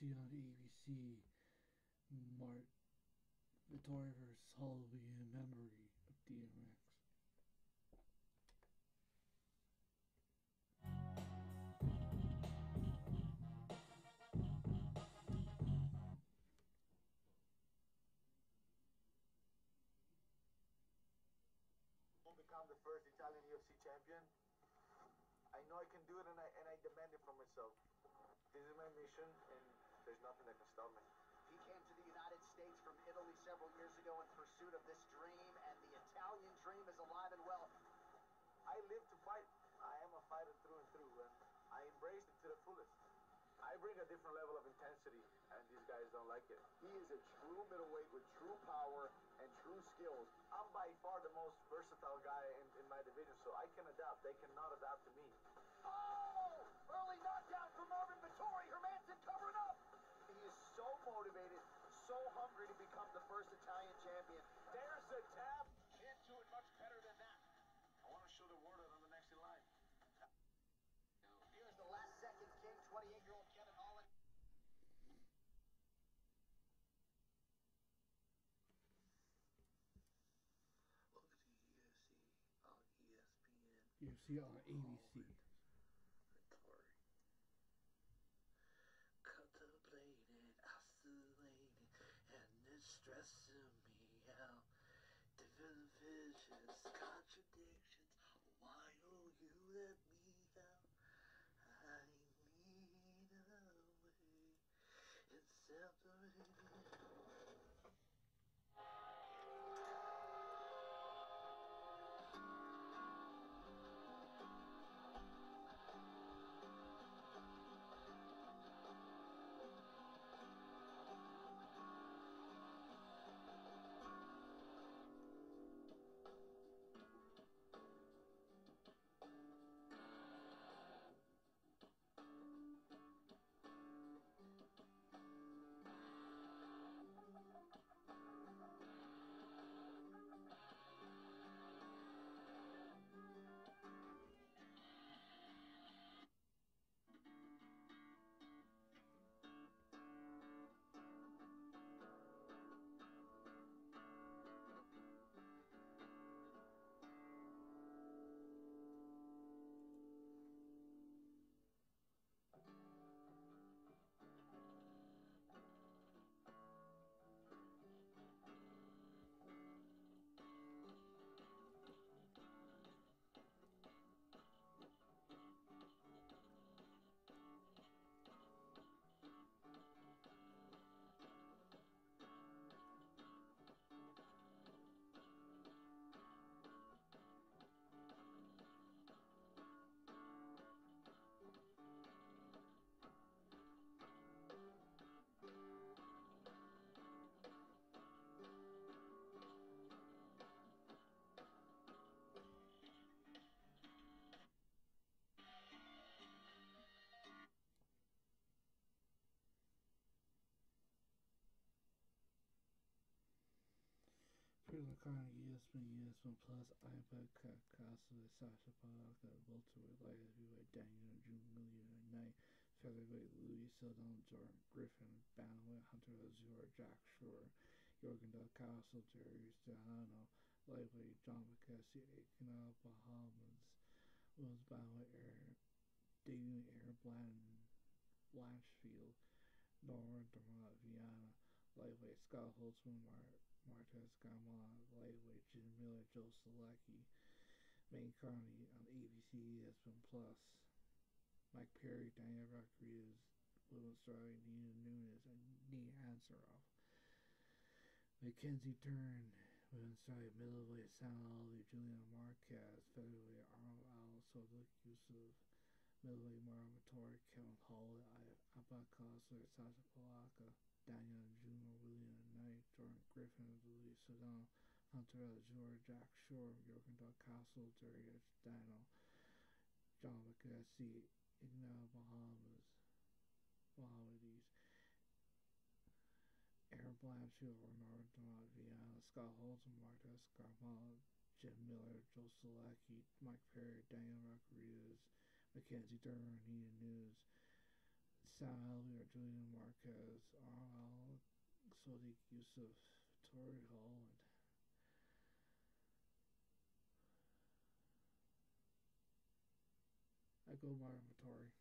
UFC on ABC. Mark Vettori vs. Holland in memory of DMX. become the first Italian UFC champion. I know I can do it and I, and I demand it from myself. This is my mission and there's nothing that can stop me. He came to the United States from Italy several years ago in pursuit of this dream, and the Italian dream is alive and well. I live to fight. I am a fighter through and through, and I embrace it to the fullest. I bring a different level of intensity, and these guys don't like it. He is a true middleweight with true power and true skills. I'm by far the most versatile guy in, in my division, so I can adapt. They cannot first Italian champion. There's a tap. Can't do it much better than that. I want to show the world that I'm the next in line. Here's the last second king, 28-year-old Kevin Holland. Look at the UFC on ESPN. UFC on ABC. Stressing me out. Different visions, contradictions. Why don't you let me out? I need a way. It's separated. Peter Carnegie, ESPN, ESPN Plus, iPad, Castle, Sasha Baraka, welterweight, light heavyweight, Daniel Jr. Knight, featherweight, Louis Sildon, Jordan Griffin, bantamweight, Hunter Azure, Jack Shore, Jorgen Del Castle, Jerry Stehano, lightweight, John Makdessi, Aikina, Bahamas, Wills bantamweight, Air, Dating Air Bland, Blanchfield, Nora Dermot, Vienna, lightweight, Scott Holtzman, Mark. Gama, lightweight Jim Miller, Joe Solecki, Main Carney on ABC ESPN Plus, Mike Perry, Daniel Rodriguez, Women's Strawweight, Nina Nunes, and Nia Ansaroff. Mackenzie Dern, Women's Strawweight, Middleweight, San Ali, Julian Marquez, Featherweight, Arnold Al, Sodiq Yusuff, Middleweight, Marvin Kevin Hall, Kosler, Sasha Palaka, Daniel Jr., William Knight, Jordan Griffin, Louis Sedan, Hunter Azure, Jack Shore, Jorgen Del Castle, Darius Daniel, John Makdessi, Ignal Bahamas, Bahamides, Erin Blanchfield, Bernard Donald Viana, Scott Holton, Martes Garmal, Jim Miller, Joe Solecki, Mike Perry, Daniel Rodriguez, Mackenzie Dern, Nina Nunes, Sam Alvey or Julian Marquez, Al Sodiq Yusuff, Tori Holland. I go Marvin Vettori.